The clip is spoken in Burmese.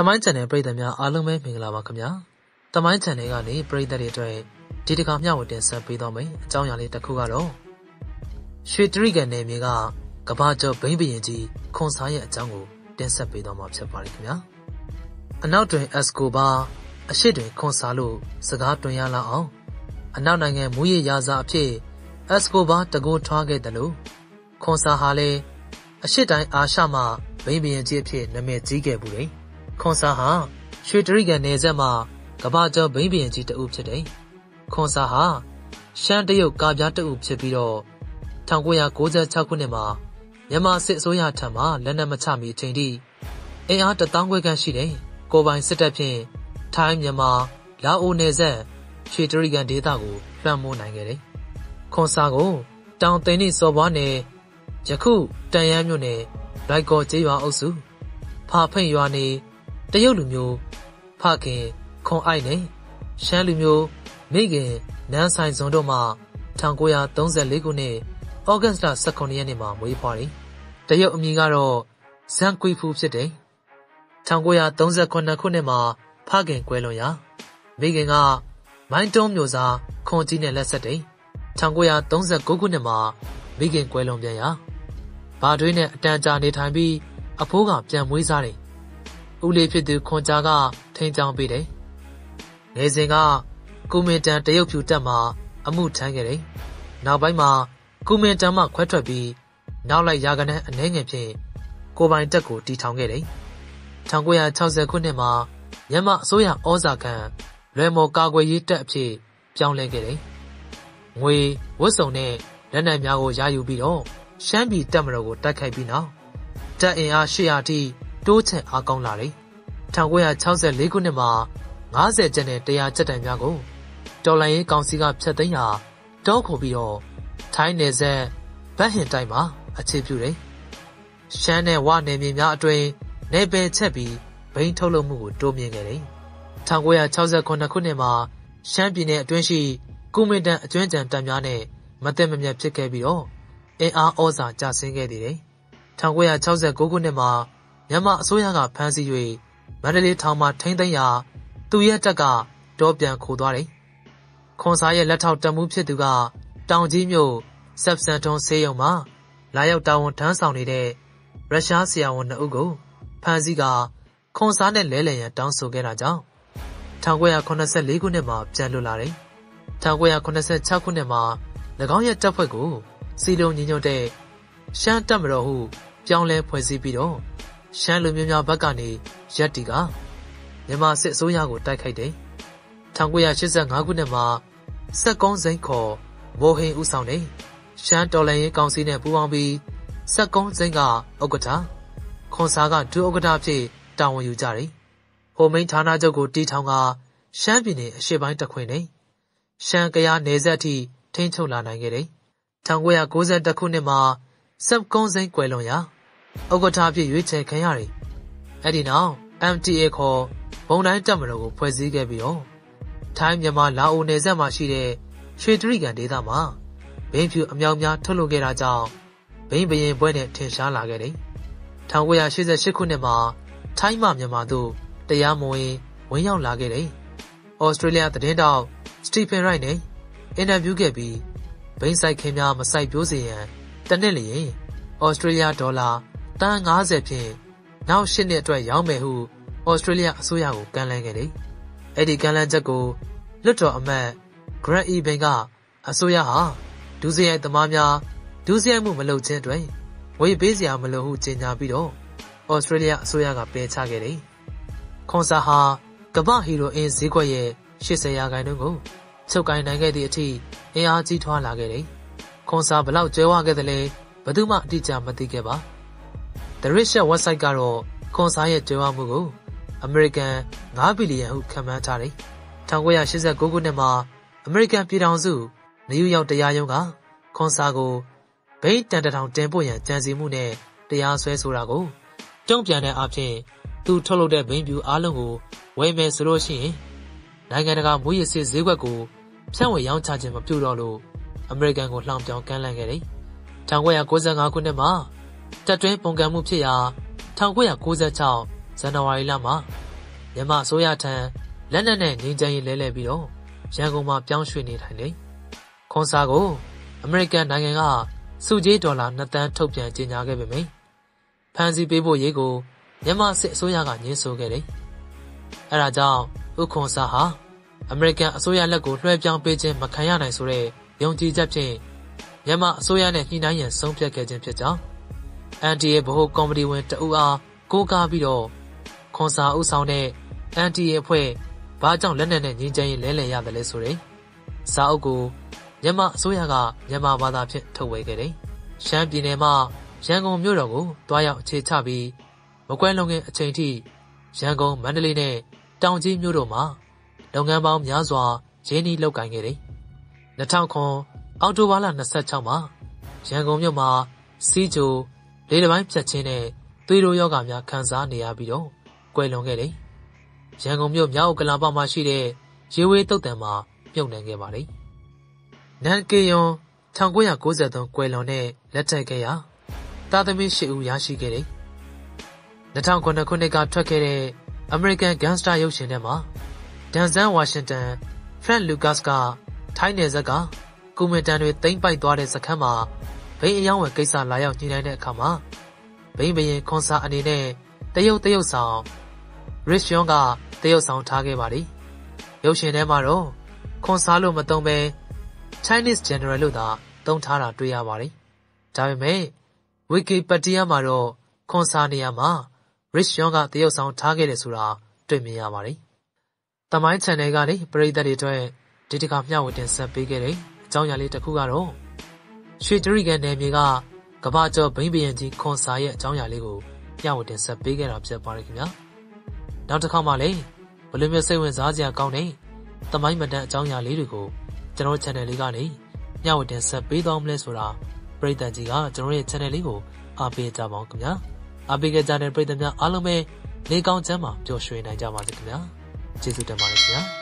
တမိုင်း channel ပရိသတ်များအားလုံးပဲမင်္ဂလာပါခင်ဗျာတမိုင်း channel ကနေပရိသတ်တွေအတွက်ဒီတစ်ခါမျှဝေတင်ဆက်ပေးတော့မယ်အကြောင်းအရာလေးတစ်ခုကတော့ရွှေတရိကန်နယ်မြေကကဘာကျော်ဘိန်းဘရင်ကြီးခွန်စားရဲ့အကြောင်းကိုတင်ဆက်ပေးတော့မှာဖြစ်ပါတယ်ခင်ဗျာအနောက်တွင်အက်စကိုဘာအရှိတွင်ခွန်စားလို့စကားတွင်ရလာအောင်အနောက်နိုင်ငံမူရရာဇာအဖြစ်အက်စကိုဘာတကိုးထွားခဲ့တယ်လို့ခွန်စားဟာလည်းအရှိတိုင်းအာရှမှာဘိန်းဘရင်ကြီးအဖြစ်နာမည်ကြီးခဲ့ဘူးတယ် ခွန်ဆာဟာရွှေတရိကန်နယ်စပ်မှာကဘာကျော်ဘိန်းဘရင်ကြီးတဦးဖြစ်တယ်။ခွန်ဆာဟာရှမ်းတရုတ်ကာပြားတဦးဖြစ်ပြီးတော့1996ခုနှစ်မှာမြန်မာစစ်အစိုးရထံမှလက်နက်မချမီအချိန်ထိအင်အားတထောင်ခွဲခန့်ရှိတဲ့ကိုပိုင်စစ်တပ်ဖြင့်ထိုင်းမြန်မာလာအိုနယ်စပ်ရွှေတရိကန်ဒေသကိုလွှမ်းမိုးနိုင်ခဲ့တယ်။ခွန်ဆာကိုတောင်သိန်းနှင့်စော်ဘွားနယ်ယခုတန်ရမ်းမြို့နယ်လိုက်ကော်ကျေးရွာအုပ်စုဖာဖိတ်ရွာနေ တရုတ်လူမျိုးဖခင်ခွန်အိုက်နဲ့ရှမ်းလူမျိုးမိခင်နန်းဆိုင်စုံတို့မှ1934ခုနှစ်ဩဂတ်စ်လ18ရက်နေ့မှာမွေးဖွားတယ်။တရုတ်အမည်ကတော့ဇန်ကွီဖူဖြစ်တယ်။1938ခုနှစ်မှာဖခင်ကွယ်လွန်ရာမိခင်ကမိုင်းတုံးမျိုးစားခွန်ကြီးနဲ့လက်ဆက်တယ်။1939ခုနှစ်မှာမိခင်ကွယ်လွန်ပြန်ရာဘာတွေးနဲ့အတန်ကြာနေထိုင်ပြီးအဖိုးကပြန်မွေးစားတယ် ဦးလေးဖြစ်သူခွန်ကြားကထိန်ချောင်းပေးတယ်။ငယ်စဉ်ကကုမင်တန်တရုတ်ဖြူတက်မှာအမှုထမ်းခဲ့တယ်။နောက်ပိုင်းမှာကုမင်တန်မှခွဲထွက်ပြီးနောက်လိုက်ရာကနန်းအနှဲငယ်ဖြင့်ကိုပိုင်တက်ကိုတီထောင်ခဲ့တယ်။1960ခုနှစ်မှာမြန်မာအစိုးရဩဇာခံလွယ်မော်ကာကွယ်ရေးတပ်အဖြစ်ပြောင်းလဲခဲ့တယ်။ငွေဝတ်စုံနဲ့လက်နက်များကိုရယူပြီးတော့ရှမ်းပြည်တပ်မတော်ကိုတိုက်ခိုက်ပြီးနောက်တပ်အင်အား800အထိ တိုးချဲ့အားကောင်းလာတယ်။1964ခုနှစ်မှာ90ကျပ်နဲ့100ကျပ်တန်များကိုတော်လိုင်းရေးကောင်စီကဖျက်သိမ်းရာတောခုပြီးတော့ထိုင်းနယ်စပ်ဗတ်ဟင်တိုင်းမှာအခြေပြုတယ်။ရှမ်းနဲ့ဝနယ်မြေများအတွင်းနေပယ်ချက်ပြီးဘိန်းထုတ်လုပ်မှုကိုတိုးမြင့်ခဲ့တယ်။1969ခုနှစ်မှာရှမ်းပြည်နယ်အတွင်းရှိကုမင်တန်အကျွမ်းကြံတပ်များနဲ့မသက်မမြတ်ဖြစ်ခဲ့ပြီးတော့အင်အားဩဇာကျဆင်းခဲ့တယ်။1969ခုနှစ်မှာ မြန်မာအစိုးရကဖမ်းဆီး၍မန္တလေးထောင်မှာထိန်းသိမ်းရာသူရဲ့တက်ကတောပြန်ခိုသွားတယ်။ခွန်စားရဲ့လက်ထောက်တမှုဖြစ်သူကတောင်ကြီးမြို့ဆက်ဆန်ထွန်းဆေးရုံမှာလာရောက်တာဝန်ထမ်းဆောင်နေတဲ့ရုရှားဆရာဝန်နှစ်ဦးကိုဖမ်းဆီးကခွန်စားနဲ့လဲလှယ်ရန်တောင်းဆိုခဲ့တာကြောင့်1984ခုနှစ်မှာပြန်လွတ်လာတယ်။1986ခုနှစ်မှာ၎င်းရဲ့တပ်ဖွဲ့ကိုစီလုံးညီညွတ်တဲ့ရှမ်းတပ်မတော်ဟုပြောင်းလဲဖွဲ့စည်းပြီးတော့ ရှမ်းလူမျိုးများဘက်ကနေရက်တီကမြန်မာစစ်အစိုးရကိုတိုက်ခိုက်တယ်။1985ခုနှစ်မှာစက်ကုန်းစိန်ခေါ်ဝိုဟင်ဦးဆောင်တဲ့ရှမ်းတော်လှန်ရေးကောင်စီနဲ့ပူးပေါင်းပြီးစက်ကုန်းစိန်ကဥက္ကဋ္ဌခွန်စားကဒုဥက္ကဋ္ဌဖြစ်တာဝန်ယူကြတယ်။ဟိုမိန်ဌာနချုပ်ကိုတီထောင်ကရှမ်းပြည်နယ်အရှေ့ပိုင်းတခွင်နဲ့ရှမ်းကယားနယ်စပ်အထိထိန်းချုပ်လာနိုင်ခဲ့တယ်။1992ခုနှစ်မှာစက်ကုန်းစိန်ကွယ်လွန်ရာ ဥက္ကဋ္ဌဖြစ်ရွေးချယ်ခံရတယ်။အဲ့ဒီနောက် MTA ခေါ်ဘုံတိုင်းတပ်မတော်ကိုဖွဲ့စည်းခဲ့ပြီးတော့ထိုင်းမြန်မာလာအိုနယ်စပ်မှာရှိတဲ့ရွှေတရိကန်ဒေသမှာဘိန်းဖြူအမြောက်များထုတ်လုပ်ခဲ့တာကြောင့်ဘိန်းဘရင်ဘွဲနဲ့ထင်ရှားလာခဲ့တယ်။1988ခုနှစ်မှာထိုင်းမှမြန်မာတို့တရားမဝင်ဝင်ရောက်လာခဲ့တယ်။ဩစတြေးလျသတင်းတောက်စတီဖန်ရိုက်နဲ့အင်တာဗျူးခဲ့ပြီးဘိန်းဆိုင်ခင်များမဆိုင်ပြိုးစေရန်တနစ်လျင်ဩစတြေးလျဒေါ်လာ တန်း90ဖြင့်နောက်၈နှစ်အတွက်ရောင်းမယ်ဟုဩစတြေးလျအစိုးရကိုကမ်းလှမ်းခဲ့တယ်။အဲ့ဒီကမ်းလှမ်းချက်ကိုလွတ်တော်အမတ် Grant Eben ကအစိုးရဟာဒုစရိုက်သမားများဒုစရိုက်မှုမလုပ်ခြင်းအတွက်ဝေပေးစရာမလိုဟုကြေညာပြီးတော့ဩစတြေးလျအစိုးရကပယ်ချခဲ့တယ်။ခွန်ဆာဟာကမ္ဘာဟီရိုအင်းဈေးကွက်ရဲ့80ရာခိုင်နှုန်းကိုချုပ်ကိုင်နိုင်ခဲ့သည့်အထိအင်အားကြီးထွားလာခဲ့တယ်။ခွန်ဆာဘလောက်ကျွဲဝခဲ့သလဲဘယ်သူမှအတိအကျမသိခဲ့ပါ။ The Richard website ကတော့ခွန်စားရဲ့ကြွယ်ဝမှုကို American 9ဘီလီယံဟုခန့်မှန်းထားတယ်။1989ခုနှစ်မှာ American ပြည်ထောင်စုနယူးယောက်တရားရုံးကခွန်စားကိုဘိန်းတန်တထောင်တင်ပို့ရန်ကြံစည်မှုနဲ့တရားစွဲဆိုတာကိုတုံ့ပြန်တဲ့အဖြစ်သူထုတ်လုပ်တဲ့ဘိန်းပြူအားလုံးကိုဝယ်မယ်ဆိုလို့ရှိရင်နိုင်ငံတကာမူရစ်ဈေးကွက်ကိုဖြန့်ဝေရောင်းချခြင်းမပြုတော့လို့အမေရိကန်ကိုလှောင်ပြောင်ကမ်းလှမ်းခဲ့တယ်။1995ခုနှစ်မှာ တက်တွင်းပုံကံမှုဖြစ်ရာ1996ဇန်နဝါရီလမှာမြန်မာအစိုးရထံလက်နက်နဲ့ငြိမ်းချမ်းရေးလဲလှယ်ပြီးတော့ရန်ကုန်မှာပြောင်းရွှေ့နေထိုင်နေခွန်စာကိုအမေရိကန်နိုင်ငံကစုကြေးဒေါ်လာ2တန်းထုတ်ပြန်ကြေညာခဲ့ပေမယ့်ဖန်စီပေးဖို့ရေးကိုမြန်မာစစ်အစိုးရကညှင်းဆိုခဲ့တယ်။အဲဒါကြောင့်ဥခွန်စာဟာအမေရိကန်အစိုးရလက်ကိုလွှဲပြောင်းပေးခြင်းမခံရနိုင်ဆိုတဲ့ယုံကြည်ချက်ဖြင့်မြန်မာအစိုးရနဲ့ညှိနှိုင်းရန်ဆုံးဖြတ်ခဲ့ခြင်းဖြစ်ကြောင်း NTA ဗဟိုကော်မတီဝင်တအူအားကိုးကားပြီးတော့ခွန်စာဥဆောင်တဲ့ NTA အဖွဲ့ဘာကြောင့်လက်နက်နဲ့ငြိမ်းချမ်းရေးလဲလှယ်ရတယ်လဲဆိုတဲ့စာအုပ်ကိုမြန်မာအစိုးရကမြန်မာဘာသာဖြင့်ထုတ်ဝေခဲ့တယ်။ရှမ်းပြည်နယ်မှာရန်ကုန်မြို့တော်ကိုတွားရောက်အခြေချပြီးမကွဲလွန်ခင်အချိန်ထိရန်ကုန်မန္တလေးနဲ့တောင်ကြီးမြို့တို့မှာလုပ်ငန်းပေါင်းများစွာရင်းနှီးလုပ်ကိုင်ခဲ့တယ်။2009အောက်တိုဘာလ26မှာရန်ကုန်မြို့မှာစီးဂျို လေတပိုင်းဖြတ်ခြင်းနဲ့သွေးတိုးယောဂများခံစားနေရပြီးတော့ကွယ်လွန်ခဲ့တယ်။ရန်ကုန်မြို့မြောက်ဥက္ကလာပမှာရှိတဲ့ရေဝေးတုတ်တံမှာပြုတ်နှံခဲ့ပါတယ်။နန်ကေယွန်1993ကွယ်လွန်တဲ့လက်ထက်ခဲ့ရာတာသမီ၈ဦးရရှိခဲ့တယ်။2009ခုနှစ်ကထွက်ခဲ့တဲ့ American Gangster ရုပ်ရှင်ထဲမှာဒန်ဇန်ဝါရှင်တန်ဖရန့်လူကတ်ကထိုင်းနယ်ဇက်ကကူမင်တန်တွေတိမ့်ပိုက်သွားတဲ့စခန်းမှာ ဘိန်းအယောင်းဝယ်ကိစ္စလာရောက်ညှိနှိုင်းတဲ့အခါမှာဘိန်းဘရင်ခွန်စာအနေနဲ့တရုတ်တရုတ်ဆောင်ရစ်ရှွန်ကတရုတ်ဆောင်ထားခဲ့ပါလိရုပ်ရှင်ထဲမှာတော့ခွန်စာလို့မသုံးပဲ Chinese General လို့သာသုံးထားတာတွေ့ရပါတယ်ဒါပေမဲ့ Wikipedia မှာတော့ခွန်စာနေရာမှာ Rich Young ကတရုတ်ဆောင်ထားခဲ့တယ်ဆိုတာတွေ့မြင်ရပါတယ်။တမိုင်း channel ကနေပရိသတ်တွေအတွက်ဒီတစ်ခါမျှဝေတင်ဆက်ပေးခဲ့တဲ့အကြောင်းအရာလေးတစ်ခုကတော့ ရွှေတရိကန်နယ်မြေကကဘာကျော်ဘိန်းဘရင်ကြီးခွန်စာရဲ့အကြောင်းအရာလေးကိုမျှဝေတင်ဆက်ပေးခဲ့တာဖြစ်ပါတယ်ခင်ဗျာ။နောက်တစ်ခါမှလည်းဘယ်လိုမျိုးစိတ်ဝင်စားစရာကောင်းတဲ့တမိုင်းမတန်အကြောင်းအရာလေးတွေကိုကျွန်တော် channel လေးကနေမျှဝေတင်ဆက်ပေးသွားမလဲဆိုတာပရိသတ်ကြီးကကျွန်တော်ရဲ့ channel လေးကိုအားပေးကြပါဦးခင်ဗျာအားပေးကြတဲ့ပရိသတ်များအားလုံးပဲနေကောင်းချမ်းသာပျော်ရွှင်နိုင်ကြပါစေခင်ဗျာကျေးဇူးတင်ပါတယ်ခင်ဗျာ